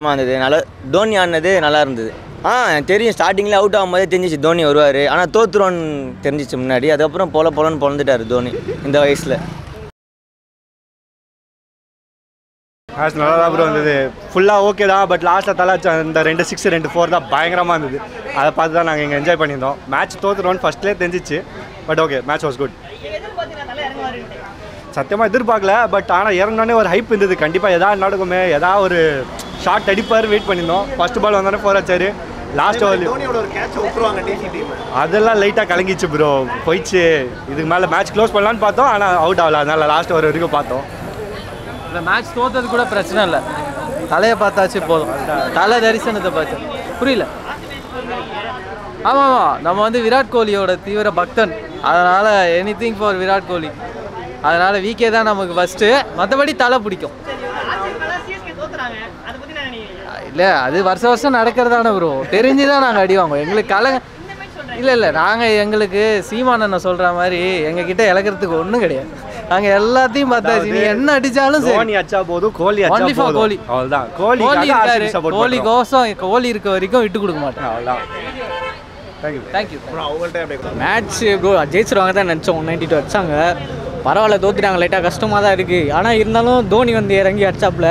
ஆமாம் இருந்தது நல்லா தோனி ஆடினது நல்லா இருந்தது. ஆ தெரியும் ஸ்டார்டிங்கில் அவுட் ஆகும்போதே தெரிஞ்சிச்சு தோனி வருவார். ஆனால் தோத்துருவோன்னு தெரிஞ்சிச்சு முன்னாடி. அதுக்கப்புறம் பொல பொலன்னு பொழந்துட்டார் தோனி இந்த வயசில். மேட்ச் நல்லா தான் ப்ரோ இருந்தது. ஃபுல்லாக ஓகே தான் பட் லாஸ்ட்டில் தலை இந்த ரெண்டு சிக்ஸ் ரெண்டு ஃபோர் தான் பயங்கரமாக இருந்தது. அதை பார்த்து தான் நாங்கள் இங்கே என்ஜாய் பண்ணியிருந்தோம். மேட்ச் தோத்துருவோன்னு ஃபஸ்ட்லேயே தெரிஞ்சிச்சு but okay match was good சத்தியமாக எதிர்பார்க்கல பட் ஆனால் இறங்கினோடனே ஒரு ஹைப் இருந்தது. கண்டிப்பாக எதாவது நடக்குமே ஏதாவது ஒரு ஷார்ட் அடிப்பார் வெயிட் பண்ணியிருந்தோம். ஃபர்ஸ்ட் பால் வந்தோடனே ஃபோர் அடிச்சாரு. லாஸ்ட் ஓவர் தோனியோட ஒரு கேட்ச் விட்டுருவாங்க டிசி டீம் அதெல்லாம் லைட்டாக கலங்கிச்சு ப்ரோ போயிடுச்சு. இதுக்கு மேலே மேட்ச் க்ளோஸ் பண்ணலான்னு பார்த்தோம். ஆனால் அவுட் ஆகல. அதனால லாஸ்ட் ஓவர் வரைக்கும் பார்த்தோம். இந்த மேட்ச் தோத்தது கூட பிரச்சனை இல்லை. தலையை பார்த்தாச்சு போதும். தலை தரிசனத்தை பார்த்து. புரியல? ஆமாம். ஆமாம் நம்ம வந்து விராட் கோலியோட தீவிர பக்தன். அதனால் anything for Virat Kohli. அதனால் விகே தான் நமக்கு ஃபஸ்ட்டு மற்றபடி தலை பிடிக்கும். இல்லை அது வருஷ வருஷம் நடக்கிறதான ப்ரோ தெரிஞ்சு தான் நாங்கள் அடி வாங்குவோம். எங்களுக்கு கல இல்லை இல்லை நாங்கள் எங்களுக்கு சீமானண்ணன் சொல்கிற மாதிரி எங்ககிட்ட இழக்கிறதுக்கு ஒன்றும் கிடையாது. நாங்கள் எல்லாத்தையும் பார்த்தாச்சு நீ என்ன அடித்தாலும் சரி. அடிச்சா போதும் கோலி for போதும். கோலி. அவ்வளவுதான். கோலி கோலி இருக்காரு. கோலி கோசம் கோலி இருக்க வரைக்கும் விட்டு கொடுக்க மாட்டேன். அவ்வளவுதான். தேங்க்யூ மேட்ச் ப்ரோ ஜெயிச்சிருவாங்க தான் நினச்சோம். ஒன் நைன்டி டூ அடிச்சாங்க. பரவாயில்ல தோத்துட்டாங்க. லைட்டாக கஷ்டமாக தான் இருக்குது ஆனால் இருந்தாலும் தோனி வந்து இறங்கி அடிச்சாப்புல.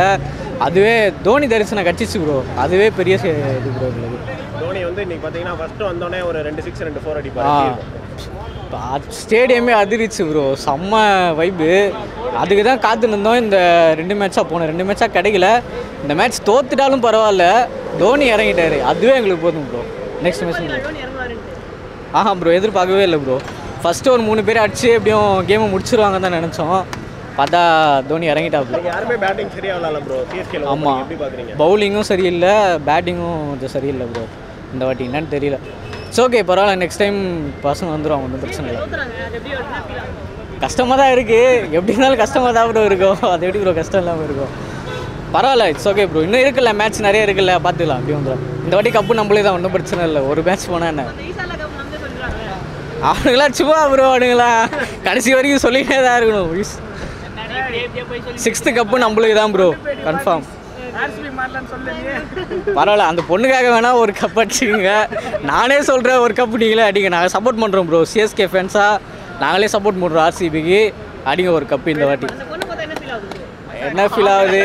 அதுவே தோனி தரிசனம் கட்சிச்சு ப்ரோ அதுவே பெரிய இது ப்ரோ எங்களுக்கு. தோனி வந்து இன்னைக்கு பார்த்தீங்கன்னா ஃபர்ஸ்ட் வந்தோடனே ஒரு ரெண்டு சிக்ஸ் ரெண்டு ஃபோர் ஆ. அடிப்பாரு ஸ்டேடியமே அதிரிச்சு ப்ரோ செம்ம வைப்பு அதுக்கு தான் காத்து நின்றோம் இந்த ரெண்டு மேட்சாக போனோம் ரெண்டு மேட்சாக கிடைக்கல. இந்த மேட்ச் தோத்துட்டாலும் பரவாயில்ல. தோனி இறங்கிட்டாரு. அதுவே எங்களுக்கு போதும் ப்ரோ நெக்ஸ்ட் மேட்ச் ஆஹா ப்ரோ எதிர்பார்க்கவே இல்லை ப்ரோ ஃபஸ்ட்டு ஒரு மூணு பேர் அடிச்சு எப்படியும் கேமை முடிச்சிருவாங்க தான் நினச்சோம். பார்த்தா தோனி இறங்கிட்டாப்புல. யாருமே பேட்டிங் சரியா விளாட்ல ப்ரோ சிஎஸ்கேல ஆமாம் எப்படி பார்க்குறீங்க பவுலிங்கும் சரியில்லை பேட்டிங்கும் கொஞ்சம் சரியில்லை ப்ரோ இந்த வாட்டி என்னன்னு தெரியல. இட்ஸ் ஓகே பரவாயில்ல நெக்ஸ்ட் டைம் பசங்க வந்துடுவாங்க ஒன்றும் பிரச்சனை இல்லை. கஷ்டமாக தான் இருக்குது எப்படி இருந்தாலும் கஷ்டமாக தான் ப்ரோ இருக்கும். அது எப்படி ப்ரோ கஷ்டம் இல்லாமல் இருக்கும். பரவாயில்ல இட்ஸ் ஓகே ப்ரோ இன்னும் இருக்குல்ல மேட்ச் நிறைய இருக்குல்ல பார்த்துக்கலாம் அப்படி வந்துடும் இந்த வாட்டி கப்பு நம்மளே தான் ஒன்றும் பிரச்சனை இல்லை. ஒரு மேட்ச் போனால் என்ன? அவனுங்களாம் சும்மா ப்ரோ அவனுங்களா கடைசி வரைக்கும் சொல்லிட்டே தான் இருக்கணும். சிக்ஸ்த்து கப்பு நம்மளுக்கு தான் ப்ரோ கன்ஃபார்ம் பரவாயில்ல அந்த பொண்ணுக்காக வேணா ஒரு கப் அடிச்சுக்கோங்க. நானே சொல்கிறேன் ஒரு கப் நீங்களே அடிங்க. நாங்கள் சப்போர்ட் பண்ணுறோம் ப்ரோ சிஎஸ்கே ஃபேன்ஸாக நாங்களே சப்போர்ட் பண்ணுறோம் ஆர்சிபிக்கு அடிங்க ஒரு கப் இந்த வாட்டி. என்ன ஃபீல் ஆகுது?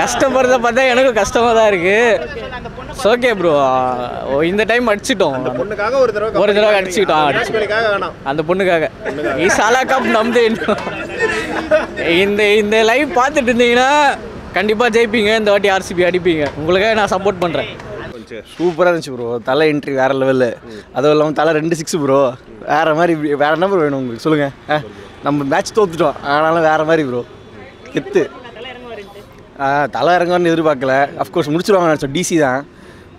கஷ்டப்படுறத பார்த்தா எனக்கும் கஷ்டமாக தான் இருக்குது ஓகே ப்ரோ இந்த டைம் அடிச்சிட்டோம். பொண்ணுக்காக ஒரு தடவை ஒரு தடவை அடிச்சுக்கிட்டோம், அடிச்சு. கோலிக்காக வேணாம். அந்த பொண்ணுக்காக. ஈசாலா கப் நம்பு. இந்த இந்த லைவ் பார்த்துட்டு இருந்தீங்கன்னா கண்டிப்பாக ஜெயிப்பீங்க. இந்த வாட்டி ஆர்சிபி அடிப்பீங்க. உங்களுக்காக நான் சப்போர்ட் பண்ணுறேன் சூப்பராக இருந்துச்சு ப்ரோ தலை என்ட்ரி வேறு லெவலில் அதுவும் இல்லாமல் தலை ரெண்டு சிக்ஸ் ப்ரோ வேறு மாதிரி வேறு என்ன ப்ரோ வேணும் உங்களுக்கு. சொல்லுங்கள் நம்ம மேட்ச் தோத்துட்டோம். ஆனாலும் வேறு மாதிரி ப்ரோ கெத்து. தலை இறங்குவார்னு எதிர்பார்க்கல. அஃப்கோர்ஸ் முடிச்சிருவாங்க நினச்சோம். டிசி தான்.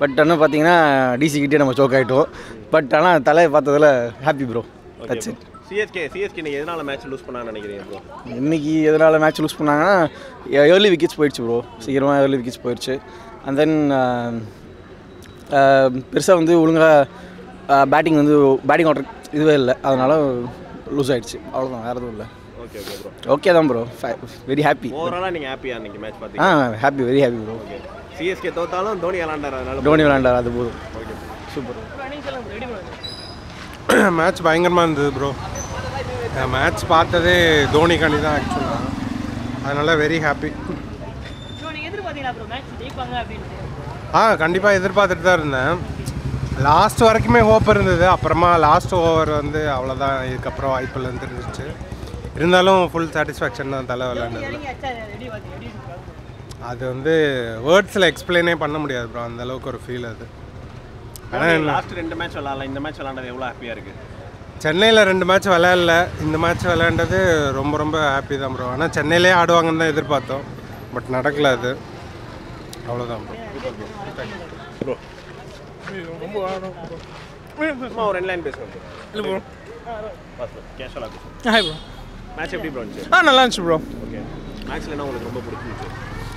பட் ஆனால் பார்த்தீங்கன்னா டிசி கிட்டே நம்ம சோக் ஆகிட்டோம் பட் ஆனால் தலையை பார்த்ததில் happy bro that's it CSK CSK நீங்க எதனால மேட்ச் லூஸ் பண்ணான்னு நினைக்கிறீங்க ப்ரோ இன்னைக்கு எதனால் மேட்ச் லூஸ் பண்ணாங்கன்னா ஏர்லி விக்கெட்ஸ் போயிடுச்சு ப்ரோ சீக்கிரமாக ஏர்லி விக்கெட்ஸ் போயிடுச்சு. அண்ட் தென் பெருசாக வந்து ஒழுங்காக பேட்டிங் வந்து பேட்டிங் ஆர்டர் இதுவே இல்லை. அதனால் லூஸ் ஆயிடுச்சு. அவ்வளோதான் வேறு எதுவும் இல்லை. ஓகே ஓகே ப்ரோ ஓகே தான் ப்ரோ வெரி ஹாப்பி ஓவராலா நீங்க ஹாப்பியா இன்னைக்கு மேட்ச் ஆ பார்த்தீங்க happy very happy bro okay CSK தோத்தாலும் தோனி விளாண்டார் அதனால டோனி விளாண்டார் அது போதும். சூப்பர். மேட்ச் பயங்கரமாக இருந்தது ப்ரோ மேட்ச் பார்த்ததே தோனிக்காண்டி தான் ஆக்சுவலாக அதனால் வெரி ஹாப்பி ஆ கண்டிப்பாக எதிர்பார்த்துட்டு தான் இருந்தேன். லாஸ்ட் வரைக்குமே ஹோப் இருந்தது. அப்புறமா லாஸ்ட் ஓவர் வந்து அவ்வளோதான் இதுக்கப்புறம் வாய்ப்பில்லைன்னு தெரிஞ்சிச்சு. இருந்தாலும் ஃபுல் சாட்டிஸ்ஃபேக்ஷன் தான் தலை விளையாண்டது அது வந்து வேர்ட்ஸில் எக்ஸ்பிளைனே பண்ண முடியாது ப்ரோ அந்த அளவுக்கு ஒரு ஃபீல் அது. ஆனால் லாஸ்ட் ரெண்டு மேட்ச் விளாடலாம் இந்த மேட்ச் விளாண்டது எவ்வளோ ஹாப்பியா இருக்கு? சென்னையில் ரெண்டு மேட்ச் விளையாடல இந்த மேட்ச் விளையாண்டது ரொம்ப ரொம்ப ஹாப்பி தான் ப்ரோ ஆனால் சென்னையிலே ஆடுவாங்கன்னு தான் எதிர்பார்த்தோம். பட் நடக்கல அது. அவ்வளோதான் ப்ரோ சும்மா ஒரு ரெண்டு லைன் இல்லை ப்ரோ ப்ரோ மேட்ச் எப்படி ப்ரோ ஆ நல்லா இருந்துச்சு ப்ரோ ஓகே மேட்ச்ல என்ன உங்களுக்கு ரொம்ப பிடிச்சிருந்துச்சு?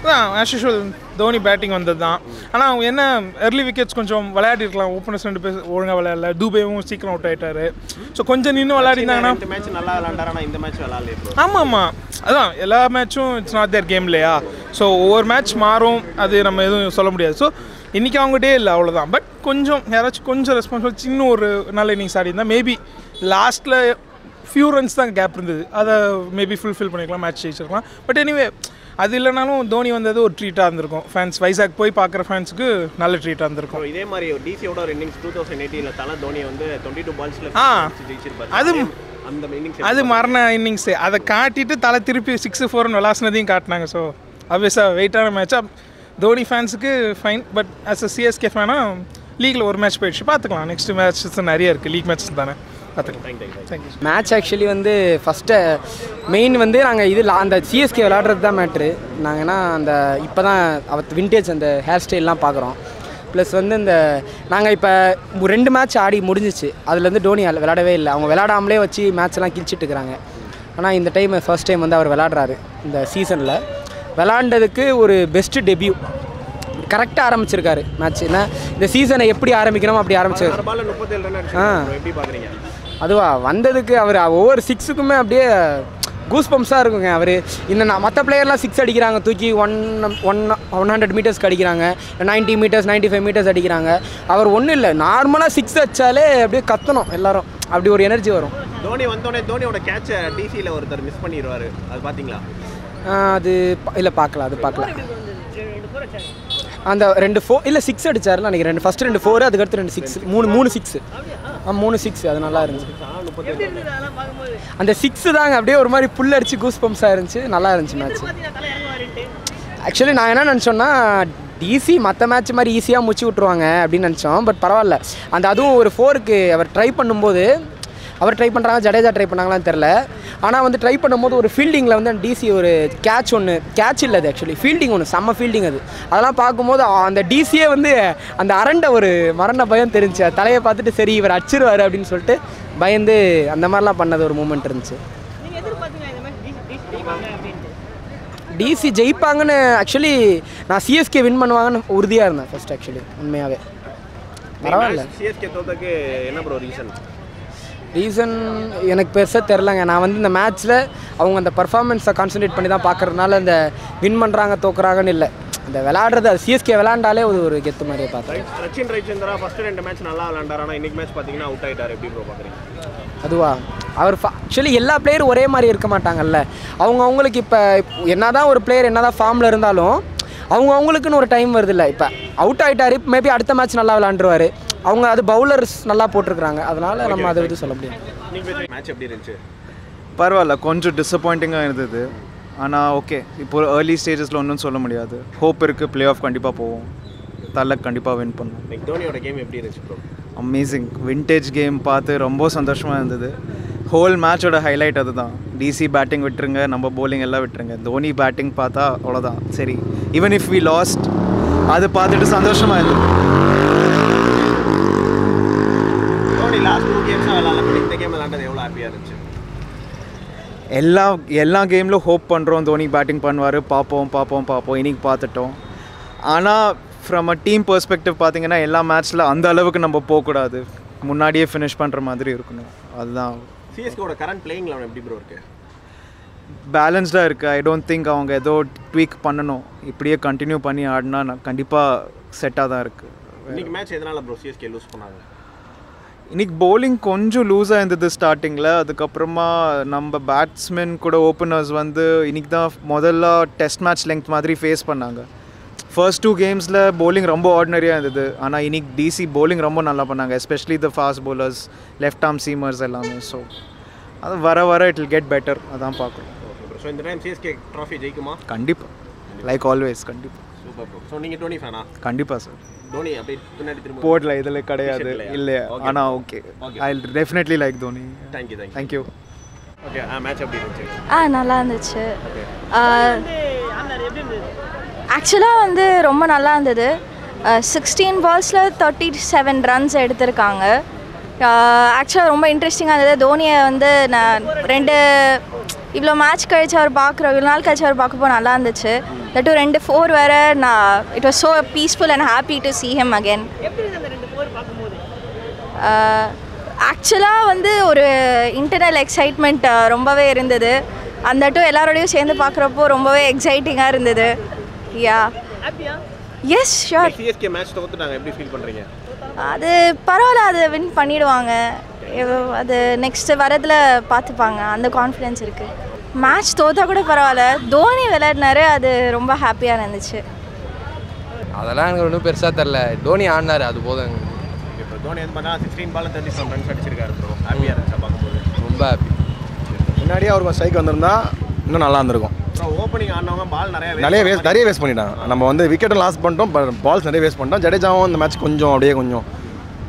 யூஷுவல் தோனி பேட்டிங் வந்தது தான் ஆனால் அவங்க என்ன early விக்கெட்ஸ் கொஞ்சம் விளையாடிருக்கலாம் ஓப்பனர்ஸ் ரெண்டு பேர் ஒழுங்காக விளையாடல. தூபேவும் சீக்கிரம் அவுட் ஆயிட்டாரு. ஸோ கொஞ்சம் நின்று விளையாடிருந்தாங்கன்னா இந்த மேட்ச் நல்லா விளாண்டாரு ஆனால் இந்த மேட்ச் விளாட்லையே ப்ரோ ஆமாம். ஆமாம் அதான் எல்லா மேட்சும் இட்ஸ் நாட் தேர் கேம் இல்லையா? ஸோ ஒவ்வொரு மேட்ச் மாறும். அது நம்ம எதுவும் சொல்ல முடியாது. ஸோ இன்றைக்கி அவங்க டே இல்லை அவ்வளோதான் பட் கொஞ்சம் யாராச்சும் கொஞ்சம் ரெஸ்பான்சிபிள் சின்ன ஒரு நல்ல இன்னிங்ஸ் ஆடி இருந்தால் மேபி லாஸ்ட்டில் ஃபியூ ரன்ஸ் தான் கேப் இருந்தது. அதை மேபி ஃபுல்ஃபில் பண்ணிக்கலாம் மேட்ச் ஜெயிச்சிருக்கலாம். பட் எனிவே அது இல்லைனாலும் தோனி வந்தது ஒரு ட்ரீட்டாக இருந்திருக்கும். ஃபேன்ஸ் வைசாக் போய் பார்க்குற ஃபேன்ஸுக்கு நல்ல ட்ரீட்டாக இருந்திருக்கும். இதே மாதிரி டிசியோட ஒரு இன்னிங்ஸ் டூ தௌசண்ட் எயிட்டீனில் தலை தோனி வந்து டுவெண்ட்டி டூ பால்ஸில் ஆ. ஜெயிச்சிருப்பாரு. அது- அந்த இன்னிங்ஸ் அது மரண இன்னிங்ஸு அதை காட்டிட்டு தலை திருப்பி சிக்ஸ் ஃபோர்னு விளாசினதையும் காட்டினாங்க. ஸோ ஆப்வியஸாக வெயிட்டான மேட்சாக தோனி ஃபேன்ஸுக்கு fine but as a CSK ஃபேனாக லீகில் ஒரு மேட்ச் போயிடுச்சு. பார்த்துக்கலாம். நெக்ஸ்ட் மேட்சஸ் நிறைய இருக்குது லீக் மேட்சஸ் தானே. பார்த்துக்கலாம் மேட்ச் ஆக்சுவலி வந்து ஃபஸ்ட்டு மெயின் வந்து நாங்கள் இது அந்த சிஎஸ்கே விளாட்றது தான் மேட்ரு நாங்கள்னா அந்த இப்போ தான் அவத் விண்டேஜ் அந்த ஹேர் ஸ்டைல்லாம் பார்க்குறோம் ப்ளஸ் வந்து இந்த நாங்கள் இப்போ ரெண்டு மேட்ச் ஆடி முடிஞ்சிச்சு. அதுலேருந்து டோனி விளையாடவே இல்லை. அவங்க விளையாடாமலே வச்சு மேட்ச் எல்லாம் கிழிச்சிட்டு இருக்கிறாங்க ஆனால் இந்த டைம் ஃபர்ஸ்ட் டைம் வந்து அவர் விளையாடுறாரு இந்த சீசனில் விளாண்டதுக்கு ஒரு பெஸ்ட்டு டெபியூ கரெக்டாக ஆரம்பிச்சிருக்காரு மேட்ச் என்ன இந்த சீசனை எப்படி ஆரம்பிக்கணும் அப்படி ஆரம்பிச்சிருக்காரு. ஆ. அதுவா வந்ததுக்கு அவர் ஒவ்வொரு சிக்ஸுக்குமே அப்படியே கூஸ் பம்ப்ஸாக இருக்குங்க அவர். இந்த மற்ற பிளேயர்லாம் சிக்ஸ் அடிக்கிறாங்க தூக்கி ஒன் ஒன் ஒன் ஹண்ட்ரட் மீட்டர்ஸ்க்கு அடிக்கிறாங்க ninety metres ninety five metres அடிக்கிறாங்க. அவர் ஒன்றும் இல்லை நார்மலாக சிக்ஸ் அடித்தாலே அப்படியே கத்தணும் எல்லாரும். அப்படி ஒரு எனர்ஜி வரும். தோனி வந்தோடனே தோனியோட கேட்சை டிசியில் ஒருத்தர் மிஸ் பண்ணிடுவாரு அது பார்த்தீங்களா அது இல்லை பார்க்கல அது பார்க்கல அந்த ரெண்டு ஃபோர் இல்லை சிக்ஸ் அடிச்சாருல நினைக்கிறேன். ரெண்டு ஃபஸ்ட்டு ரெண்டு ஃபோர் அதுக்கடுத்து ரெண்டு சிக்ஸ் மூணு மூணு சிக்ஸ் மூணு சிக்ஸ் அது நல்லா இருந்துச்சு. அந்த சிக்ஸ் தாங்க அப்படியே ஒரு மாதிரி புல் அடிச்சு கூஸ் பம்ப்ஸாக இருந்துச்சு. நல்லா இருந்துச்சு மேட்ச் ஆக்சுவலி நான் என்ன நினச்சோன்னா டிசி மற்ற மேட்ச் மாதிரி ஈஸியாக முடிச்சு விட்ருவாங்க அப்படின்னு நினச்சோம். பட் பரவாயில்ல. அந்த அதுவும் ஒரு ஃபோருக்கு அவர் ட்ரை பண்ணும்போது அவர் ட்ரை பண்ணுறாங்க ஜடேஜா ட்ரை பண்ணாங்களான்னு தெரில ஆனால் வந்து ட்ரை பண்ணும்போது ஒரு ஃபீல்டிங்கில் வந்து டிசி ஒரு கேட்ச் ஒன்று கேட்ச் இல்லை அது ஆக்சுவலி ஃபீல்டிங் ஒன்று செம்ம ஃபீல்டிங் அது. அதெல்லாம் பார்க்கும்போது அந்த டிசியே வந்து அந்த அரண்ட ஒரு மரண பயம் தெரிஞ்சு தலையை பார்த்துட்டு சரி இவர் அடிச்சிருவாரு அப்படின்னு சொல்லிட்டு பயந்து அந்த மாதிரிலாம் பண்ணது ஒரு மூமெண்ட் இருந்துச்சு. டிசி ஜெயிப்பாங்கன்னு ஆக்சுவலி நான் சிஎஸ்கே வின் பண்ணுவாங்கன்னு உறுதியாக இருந்தேன் ஃபர்ஸ்ட் ஆக்சுவலி உண்மையாகவே பரவாயில்ல. சிஎஸ்கே தோத்தக்கு என்ன ப்ரோ ரீசன் ரீசன் எனக்கு பெருசாக தெரிலங்க. நான் வந்து இந்த மேட்ச்சில் அவங்க அந்த பர்ஃபார்மன்ஸை கான்சன்ட்ரேட் பண்ணி தான் பார்க்கறதுனால இந்த வின் பண்ணுறாங்க தோக்குறாங்கன்னு இல்லை. இந்த விளாடுறது அது சிஎஸ்கே விளாண்டாலே அது ஒரு கெத்து மாதிரியே பார்த்தேன் ரச்சின் ரவிச்சந்திரா ஃபர்ஸ்ட் ரெண்டு மேட்ச் நல்லா விளாண்டாரு ஆனால் இன்னைக்கு மேட்ச் பார்த்தீங்கன்னா அவுட் ஆயிட்டாரு. எப்படி ப்ரோ பார்க்குறீங்க அதுவா? அவர் ஆக்சுவலி எல்லா பிளேயரும் ஒரே மாதிரி இருக்க மாட்டாங்கல்ல. அவங்க அவங்களுக்கு இப்போ என்னதான் ஒரு பிளேயர் என்னதான் ஃபார்மில் இருந்தாலும் அவங்க அவங்களுக்குன்னு ஒரு டைம் வருது இல்லை இப்போ அவுட் ஆகிட்டாரு மேபி அடுத்த மேட்ச் நல்லா விளாண்டுருவாரு அவங்க அது பவுலர்ஸ் நல்லா போட்டிருக்கிறாங்க. அதனால நம்ம அதை வந்து சொல்ல முடியும் நீங்கள் மேட்ச் எப்படி இருந்துச்சு? பரவாயில்ல கொஞ்சம் டிசப்பாயிண்டிங்காக இருந்தது. ஆனால் ஓகே இப்போ ஏர்லி ஸ்டேஜஸில் ஒன்றும் சொல்ல முடியாது. ஹோப் இருக்குது ப்ளே ஆஃப் கண்டிப்பாக போவோம். தலை கண்டிப்பாக வின் பண்ணுவோம். இன்னைக்கு தோனியோட கேம் எப்படி இருந்துச்சு ப்ரோ அமேசிங் விண்டேஜ் கேம் பார்த்து ரொம்ப சந்தோஷமாக இருந்தது. ஹோல் மேட்சோட ஹைலைட் அதுதான். டிசி பேட்டிங் விட்டுருங்க நம்ம bowling எல்லாம் விட்டுருங்க. தோனி பேட்டிங் பார்த்தா அவ்வளோதான் சரி ஈவன் இஃப் வி லாஸ்ட் அது பார்த்துட்டு சந்தோஷமாக இருந்தது தோனி லாஸ்ட் டூ கேம்ஸ் விளாட்ல பட் இந்த கேம் விளாண்டது எவ்வளோ ஹாப்பியாக இருந்துச்சு எல்லா எல்லா கேம்லும் ஹோப் பண்ணுறோம் தோனி பேட்டிங் பண்ணுவார். பார்ப்போம் பார்ப்போம் பார்ப்போம். இன்னைக்கு பார்த்துட்டோம். ஆனால் ஃப்ரம் அ டீம் பெர்ஸ்பெக்டிவ் பார்த்தீங்கன்னா எல்லா மேட்ச்சில் அந்த அளவுக்கு நம்ம போகக்கூடாது. முன்னாடியே ஃபினிஷ் பண்ணுற மாதிரி இருக்கணும். அதுதான். சிஎஸ்கேவோட கரண்ட் பிளேயிங் லெவன் எப்படி ப்ரோ இருக்கு? பேலன்ஸ்டாக இருக்குது ஐ டோன்ட் திங்க் அவங்க ஏதோ ட்வீக் பண்ணணும். இப்படியே கண்டினியூ பண்ணி ஆடினா நான் கண்டிப்பாக செட்டாக தான் இருக்குது இன்னைக்கு மேட்ச் எதனால ப்ரோ சிஎஸ்கே லூஸ் பண்ணாங்க? இன்னைக்கு bowling கொஞ்சம் லூஸாக இருந்தது ஸ்டார்டிங்கில் அதுக்கப்புறமா நம்ம பேட்ஸ்மேன் கூட ஓப்பனர்ஸ் வந்து இன்னைக்கு தான் முதல்ல டெஸ்ட் மேட்ச் லெங்க் மாதிரி ஃபேஸ் பண்ணாங்க. ஃபர்ஸ்ட் டூ கேம்ஸில் bowling ரொம்ப ஆர்டினரியாக இருந்தது. ஆனால் இன்னைக்கு டிசி bowling ரொம்ப நல்லா பண்ணாங்க. Especially the fast bowlers left arm seamers எல்லாமே. ஸோ அது வர வர இட் வில் கெட் பெட்டர் அதான் பார்க்குறோம் ஸோ இந்த டைம் சிஎஸ்கே ட்ராஃபி ஜெயிக்குமா? கண்டிப்பாக லைக் ஆல்வேஸ் கண்டிப்பாக சூப்பர் ப்ரோ ஸோ நீங்கள் டோனி ஃபேனா கண்டிப்பாக சார் தோனி அப்படியே பின்னாடி திரும்ப போர்டில் இதில் கிடையாது. T-shirt லயா? இல்லை Okay. ஆனால் okay. I definitely like Dhoni. Thank you thank you thank you okay ah match எப்படி இருந்துச்சு? ஆ நல்லா இருந்துச்சு. ஆக்சுவலாக வந்து ரொம்ப நல்லா இருந்தது. சிக்ஸ்டீன் பால்ஸில் தேர்ட்டி செவன் ரன்ஸ் எடுத்திருக்காங்க. ஆக்சுவலாக ரொம்ப இன்ட்ரெஸ்டிங்காக இருந்தது. தோனியை வந்து நான் ரெண்டு இவ்வளோ மேட்ச் கழிச்சு அவர் பார்க்குறோம் இவ்வளோ நாள் கழிச்சு அவர் பார்க்கப்போ நல்லா இருந்துச்சு. தட்டு ரெண்டு ஃபோர் வேற நான் it was so peaceful and happy to see him again. ஆக்சுவலாக வந்து ஒரு இன்டர்னல் எக்ஸைட்மெண்ட் ரொம்பவே இருந்தது. அந்த டூ எல்லாரோடையும் சேர்ந்து பார்க்குறப்போ ரொம்பவே எக்ஸைட்டிங்காக இருந்தது. Yeah yes sure CSK match தோத்துட்டாங்க எப்படி ஃபீல் பண்ணுறீங்க அது பரவாயில்ல அது வின் பண்ணிடுவாங்க. அது நெக்ஸ்ட் வரதில் பார்த்துப்பாங்க. அந்த கான்ஃபிடென்ஸ் இருக்குது மேட்ச் தோத்தா கூட பரவாயில்ல. தோனி விளையாடினாரு அது ரொம்ப ஹாப்பியாக இருந்துச்சு அதெல்லாம் எனக்கு ஒன்றும் பெருசாக தெரில தோனி ஆடினார் அது போதும். இப்போ தோனி வந்து பார்த்தா sixteen ball thirty seven runs அடிச்சிருக்காரு ப்ரோ ஹாப்பியாக இருந்துச்சா பார்க்கும்போது? ரொம்ப ஹாப்பி முன்னாடியே அவர் ஸ்ட்ரைக் வந்திருந்தா இன்னும் நல்லா இருந்திருக்கும். ப்ரோ ஓப்பனிங் ஆடினவங்க பால் நிறைய நிறைய வேஸ்ட் நிறைய வேஸ்ட் பண்ணிட்டாங்க. நம்ம வந்து விக்கெட்டும் லாஸ் பண்ணிட்டோம் பால்ஸ் நிறைய வேஸ்ட் பண்ணிட்டோம். ஜடேஜாவும் இந்த மேட்ச் கொஞ்சம் அப்படியே கொஞ்சம்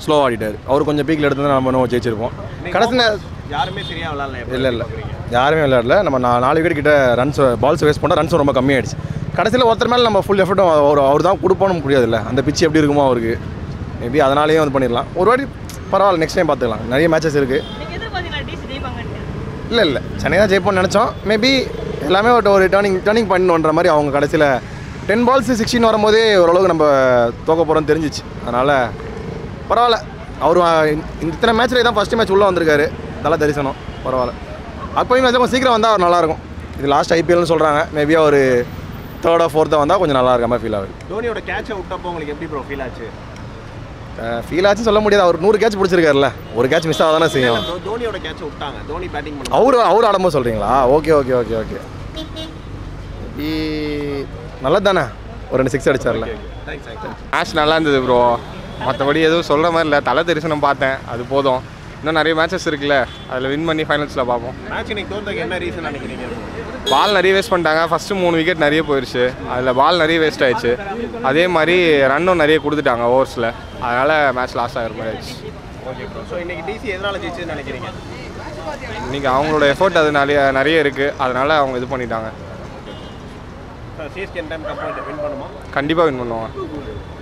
ஸ்லோ ஆடிட்டார். அவர் கொஞ்சம் பீக்கில் எடுத்து நம்ம இன்னும் ஜெயிச்சிருப்போம். கடைசி யாருமே சரியா விளாட்ல இல்லை இல்லை. யாருமே விளையாடல நம்ம நா- நாலு விக்கெட் கிட்ட ரன்ஸ் பால்ஸ் வேஸ்ட் பண்ணால் ரன்ஸும் ரொம்ப கம்மியாயிடுச்சு. கடைசியில் ஒருத்தர் மேலே நம்ம ஃபுல் எஃபர்ட்டும் அவர் அவர் தான் கொடுப்போன்னு முடியாதுல்ல. அந்த பிச்சு எப்படி இருக்குமோ அவருக்கு. மேபி அதனாலேயே வந்து பண்ணிடலாம். ஒரு வாட்டி பரவாயில்ல நெக்ஸ்ட் டைம் பார்த்துக்கலாம். நிறைய மேட்சஸ் இருக்குது இல்லை இல்லை. சென்னை தான் ஜெயிப்போம்னு நினச்சோம். மேபி எல்லாமே ஒரு ஒரு டேர்னிங் டேர்னிங் பண்ணுன்ற மாதிரி அவங்க கடைசியில் டென் பால்ஸ் சிக்ஸ்டீன் வரும்போதே ஓரளவுக்கு நம்ம தோக்க போகிறோம்னு தெரிஞ்சிச்சு. அதனால் பரவாயில்ல. அவர் இந்த இத்தனை மேட்ச்சில் தான் ஃபஸ்ட்டு மேட்ச் உள்ளே வந்திருக்காரு. தலை தரிசனம் பரவாயில்ல அப்போயும் கொஞ்சம் சீக்கிரம் வந்தால் அவர் நல்லாயிருக்கும். இது லாஸ்ட் ஐபிஎல்னு சொல்கிறாங்க மேபி அவர் தேர்டோ ஃபோர்த்தோ வந்தால் கொஞ்சம் நல்லா இருக்க மாதிரி ஃபீல் ஆகுது. தோனியோட கேட்சை விட்டப்போ உங்களுக்கு எப்படி ப்ரோ ஃபீல் ஆச்சு? ஃபீல் ஆச்சுன்னு சொல்ல முடியாது. அவர் நூறு கேட்ச் பிடிச்சிருக்காருல்ல. ஒரு கேட்ச் மிஸ் ஆகாதானே செய்யும். தோனியோட கேட்சை விட்டாங்க. தோனி பேட்டிங் அவர் அவர் ஆடும்போது சொல்கிறீங்களா ஓகே ஓகே ஓகே ஓகே நல்லது தானே ஒரு ரெண்டு சிக்ஸ் அடிச்சார்ல. மேட்ச் நல்லா இருந்தது ப்ரோ மற்றபடி எதுவும் சொல்கிற மாதிரி இல்லை. தலை தரிசனம் பார்த்தேன். அது போதும். இன்னும் நிறைய மேட்சஸ் இருக்குல்ல அதில் வின் பண்ணி ஃபைனல்ஸில் பார்ப்போம். மேட்ச் இன்னைக்கு தோத்ததுக்கு என்ன ரீசன் நினைக்கிறீங்க? பால் நிறைய வேஸ்ட் பண்ணிட்டாங்க. ஃபஸ்ட்டு மூணு விக்கெட் நிறைய போயிடுச்சு அதில் பால் நிறைய வேஸ்ட் ஆயிடுச்சு. அதே மாதிரி ரன்னும் நிறைய கொடுத்துட்டாங்க ஓவர்ஸில் அதனால் மேட்ச் லாஸ் ஆகிற மாதிரி ஆயிடுச்சு. ஓகே ப்ரோ ஸோ இன்னைக்கு டிசி எதனால ஜெயிச்சதுன்னு நினைக்கிறீங்க? இன்றைக்கி அவங்களோட எஃபோர்ட் அது நிறைய நிறைய இருக்குது அதனால் அவங்க இது பண்ணிட்டாங்க. கண்டிப்பாக வின் பண்ணுவாங்க.